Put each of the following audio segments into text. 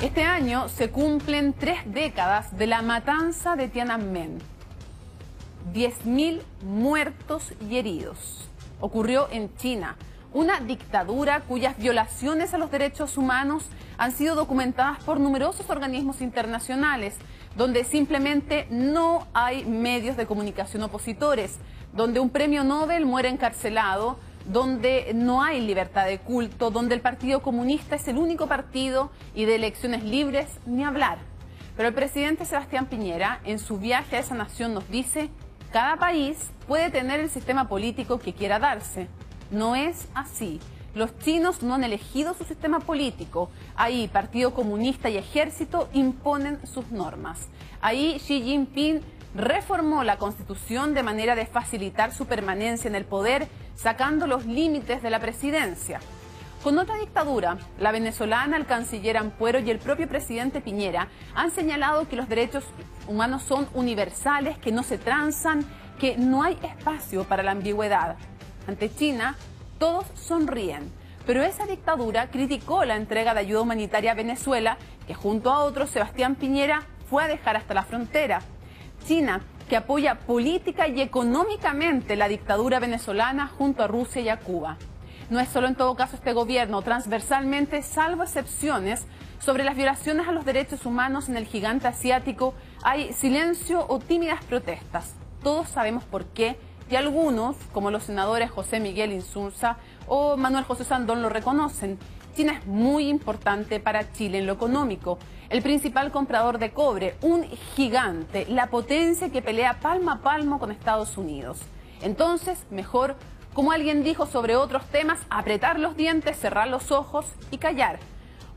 Este año se cumplen tres décadas de la matanza de Tiananmen. 10.000 muertos y heridos. Ocurrió en China, una dictadura cuyas violaciones a los derechos humanos han sido documentadas por numerosos organismos internacionales, donde simplemente no hay medios de comunicación opositores, donde un premio Nobel muere encarcelado, donde no hay libertad de culto, donde el Partido Comunista es el único partido y de elecciones libres, ni hablar. Pero el presidente Sebastián Piñera, en su viaje a esa nación, nos dice, cada país puede tener el sistema político que quiera darse. No es así. Los chinos no han elegido su sistema político. Ahí Partido Comunista y Ejército imponen sus normas. Ahí Xi Jinping reformó la constitución de manera de facilitar su permanencia en el poder, sacando los límites de la presidencia. Con otra dictadura, la venezolana, el canciller Ampuero y el propio presidente Piñera han señalado que los derechos humanos son universales, que no se transan, que no hay espacio para la ambigüedad. Ante China, todos sonríen, pero esa dictadura criticó la entrega de ayuda humanitaria a Venezuela, que junto a otros Sebastián Piñera fue a dejar hasta la frontera. China, que apoya política y económicamente la dictadura venezolana junto a Rusia y a Cuba. No es solo en todo caso este gobierno, transversalmente, salvo excepciones, sobre las violaciones a los derechos humanos en el gigante asiático, hay silencio o tímidas protestas. Todos sabemos por qué y algunos, como los senadores José Miguel Insulza o Manuel José Sandón, lo reconocen. China es muy importante para Chile en lo económico. El principal comprador de cobre, un gigante, la potencia que pelea palmo a palmo con Estados Unidos. Entonces, mejor, como alguien dijo sobre otros temas, apretar los dientes, cerrar los ojos y callar.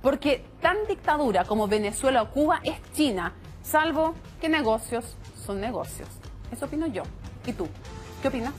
Porque tan dictadura como Venezuela o Cuba es China, salvo que negocios son negocios. Eso opino yo. ¿Y tú? ¿Qué opinas?